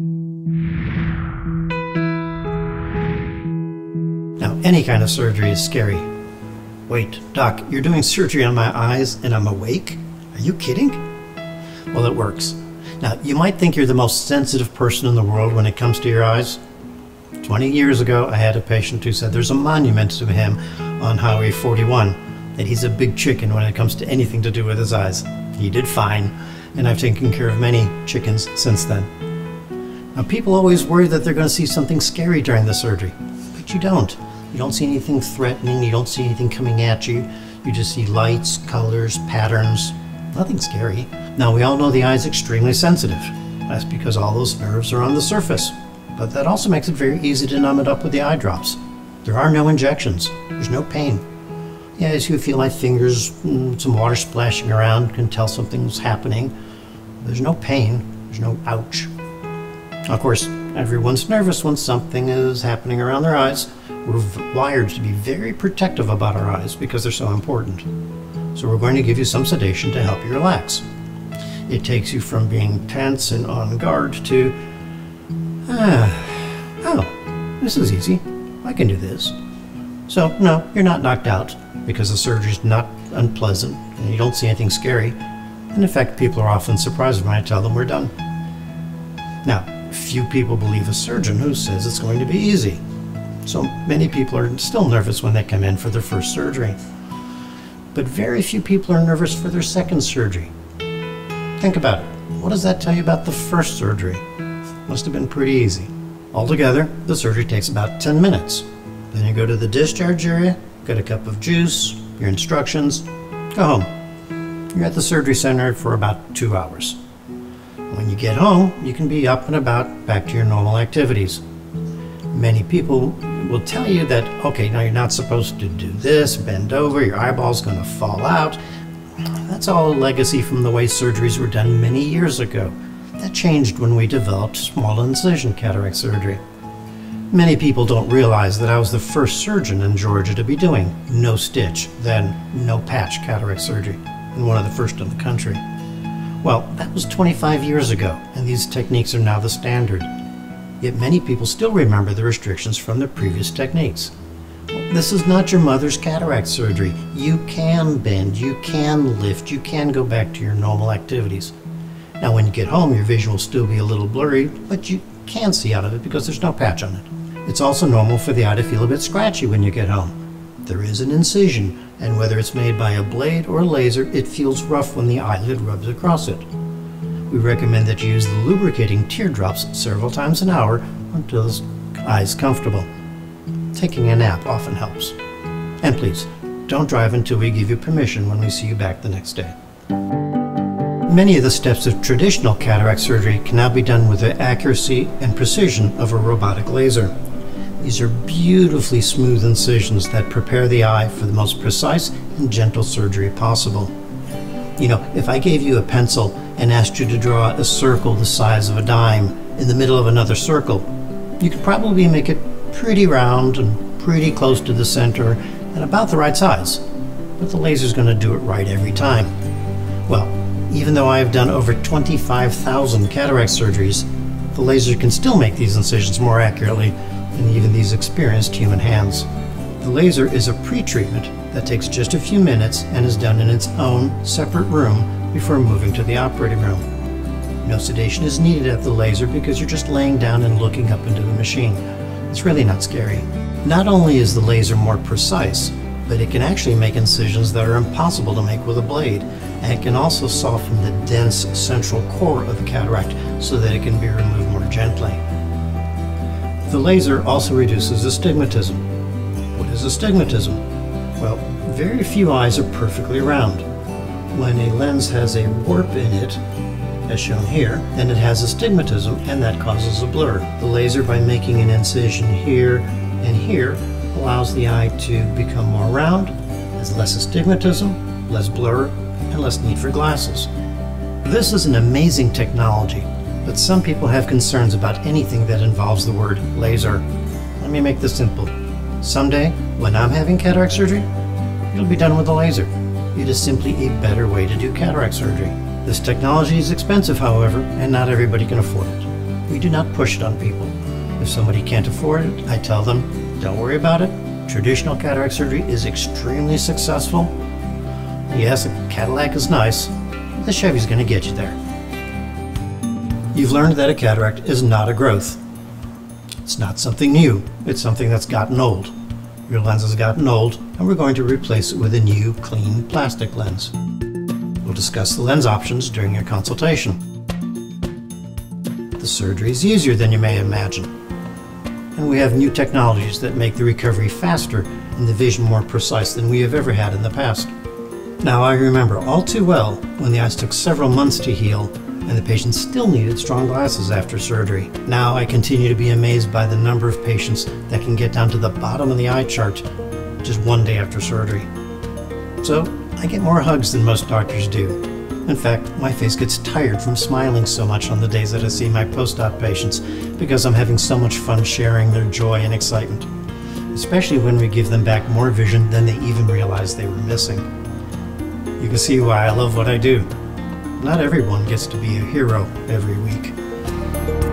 Now, any kind of surgery is scary. Wait, Doc, you're doing surgery on my eyes and I'm awake? Are you kidding? Well, it works. Now, you might think you're the most sensitive person in the world when it comes to your eyes. 20 years ago, I had a patient who said there's a monument to him on Highway 41, that he's a big chicken when it comes to anything to do with his eyes. He did fine, and I've taken care of many chickens since then. Now, people always worry that they're going to see something scary during the surgery, but you don't. You don't see anything threatening, you don't see anything coming at you. You just see lights, colors, patterns, nothing scary. Now, we all know the eye is extremely sensitive. That's because all those nerves are on the surface. But that also makes it very easy to numb it up with the eye drops. There are no injections, there's no pain. Yeah, as you feel my fingers, mm, some water splashing around, can tell something's happening. There's no pain, there's no ouch. Of course, everyone's nervous when something is happening around their eyes. We're wired to be very protective about our eyes because they're so important. So we're going to give you some sedation to help you relax. It takes you from being tense and on guard to, ah, oh, this is easy. I can do this. So, no, you're not knocked out because the surgery's not unpleasant and you don't see anything scary. And in fact, people are often surprised when I tell them we're done. Now, few people believe a surgeon who says it's going to be easy. So many people are still nervous when they come in for their first surgery. But very few people are nervous for their second surgery. Think about it. What does that tell you about the first surgery? Must have been pretty easy. Altogether, the surgery takes about 10 minutes. Then you go to the discharge area, get a cup of juice, your instructions, go home. You're at the surgery center for about two hours. When you get home, you can be up and about back to your normal activities. Many people will tell you that, okay, now you're not supposed to do this, bend over, your eyeball's going to fall out. That's all a legacy from the way surgeries were done many years ago. That changed when we developed small incision cataract surgery. Many people don't realize that I was the first surgeon in Georgia to be doing no stitch, then no patch cataract surgery, and one of the first in the country. Well, that was 25 years ago, and these techniques are now the standard. Yet many people still remember the restrictions from the previous techniques. This is not your mother's cataract surgery. You can bend, you can lift, you can go back to your normal activities. Now, when you get home, your vision will still be a little blurry, but you can see out of it because there's no patch on it. It's also normal for the eye to feel a bit scratchy when you get home. There is an incision, and whether it's made by a blade or a laser, it feels rough when the eyelid rubs across it. We recommend that you use the lubricating teardrops several times an hour until the eye is comfortable. Taking a nap often helps. And please, don't drive until we give you permission when we see you back the next day. Many of the steps of traditional cataract surgery can now be done with the accuracy and precision of a robotic laser. These are beautifully smooth incisions that prepare the eye for the most precise and gentle surgery possible. You know, if I gave you a pencil and asked you to draw a circle the size of a dime in the middle of another circle, you could probably make it pretty round and pretty close to the center and about the right size. But the laser's going to do it right every time. Well, even though I have done over 25,000 cataract surgeries, the laser can still make these incisions more accurately than even these experienced human hands. The laser is a pre-treatment that takes just a few minutes and is done in its own separate room before moving to the operating room. No sedation is needed at the laser because you're just laying down and looking up into the machine. It's really not scary. Not only is the laser more precise, but it can actually make incisions that are impossible to make with a blade, and it can also soften the dense central core of the cataract so that it can be removed more gently. The laser also reduces astigmatism. What is astigmatism? Well, very few eyes are perfectly round. When a lens has a warp in it, as shown here, then it has astigmatism and that causes a blur. The laser, by making an incision here and here, allows the eye to become more round, has less astigmatism, less blur, and less need for glasses. This is an amazing technology, but some people have concerns about anything that involves the word laser. Let me make this simple. Someday, when I'm having cataract surgery, it'll be done with a laser. It is simply a better way to do cataract surgery. This technology is expensive, however, and not everybody can afford it. We do not push it on people. If somebody can't afford it, I tell them, don't worry about it. Traditional cataract surgery is extremely successful. Yes, a Cadillac is nice. But the Chevy's going to get you there. You've learned that a cataract is not a growth. It's not something new, it's something that's gotten old. Your lens has gotten old, and we're going to replace it with a new, clean plastic lens. We'll discuss the lens options during your consultation. The surgery is easier than you may imagine. And we have new technologies that make the recovery faster and the vision more precise than we have ever had in the past. Now, I remember all too well when the eyes took several months to heal and the patient still needed strong glasses after surgery. Now I continue to be amazed by the number of patients that can get down to the bottom of the eye chart just one day after surgery. So I get more hugs than most doctors do. In fact, my face gets tired from smiling so much on the days that I see my post-op patients because I'm having so much fun sharing their joy and excitement, especially when we give them back more vision than they even realized they were missing. You can see why I love what I do. Not everyone gets to be a hero every week.